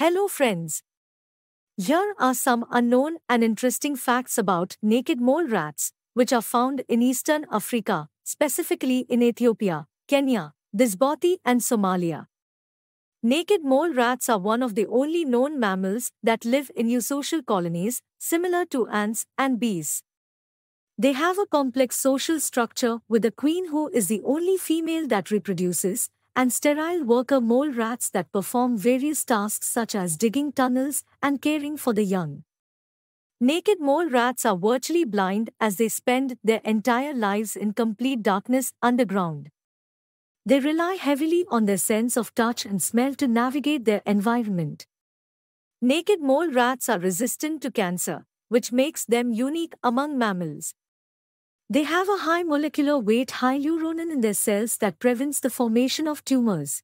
Hello friends. Here are some unknown and interesting facts about naked mole rats, which are found in eastern Africa, specifically in Ethiopia, Kenya, Djibouti and Somalia. Naked mole rats are one of the only known mammals that live in eusocial colonies, similar to ants and bees. They have a complex social structure with a queen who is the only female that reproduces, and sterile worker mole rats that perform various tasks such as digging tunnels and caring for the young. Naked mole rats are virtually blind as they spend their entire lives in complete darkness underground. They rely heavily on their sense of touch and smell to navigate their environment. Naked mole rats are resistant to cancer, which makes them unique among mammals. They have a high molecular weight hyaluronan in their cells that prevents the formation of tumors.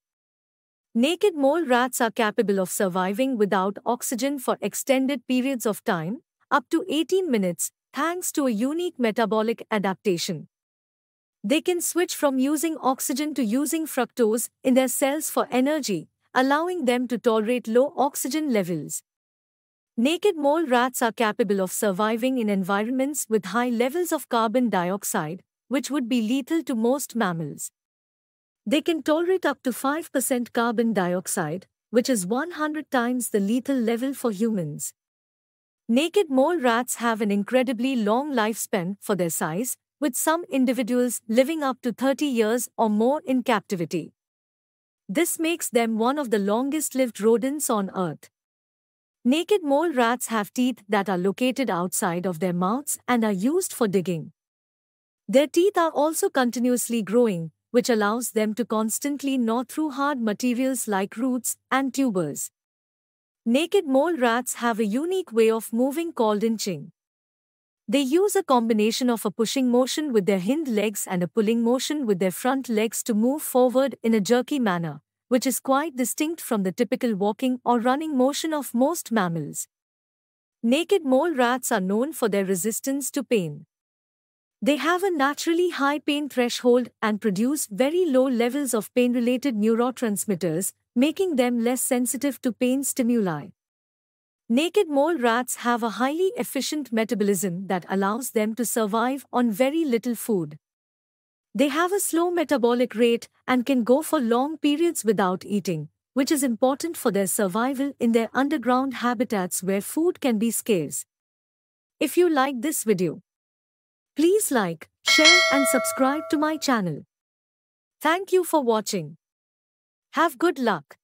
Naked mole rats are capable of surviving without oxygen for extended periods of time, up to 18 minutes, thanks to a unique metabolic adaptation. They can switch from using oxygen to using fructose in their cells for energy, allowing them to tolerate low oxygen levels. Naked mole rats are capable of surviving in environments with high levels of carbon dioxide, which would be lethal to most mammals. They can tolerate up to 5% carbon dioxide, which is 100 times the lethal level for humans. Naked mole rats have an incredibly long lifespan for their size, with some individuals living up to 30 years or more in captivity. This makes them one of the longest lived rodents on Earth. Naked mole rats have teeth that are located outside of their mouths and are used for digging. Their teeth are also continuously growing, which allows them to constantly gnaw through hard materials like roots and tubers. Naked mole rats have a unique way of moving called inching. They use a combination of a pushing motion with their hind legs and a pulling motion with their front legs to move forward in a jerky manner which is quite distinct from the typical walking or running motion of most mammals. Naked mole rats are known for their resistance to pain. They have a naturally high pain threshold and produce very low levels of pain related neurotransmitters, making them less sensitive to pain stimuli. Naked mole rats have a highly efficient metabolism that allows them to survive on very little food. They have a slow metabolic rate and can go for long periods without eating, which is important for their survival in their underground habitats where food can be scarce. If you like this video, please like, share and subscribe to my channel. Thank you for watching. Have good luck.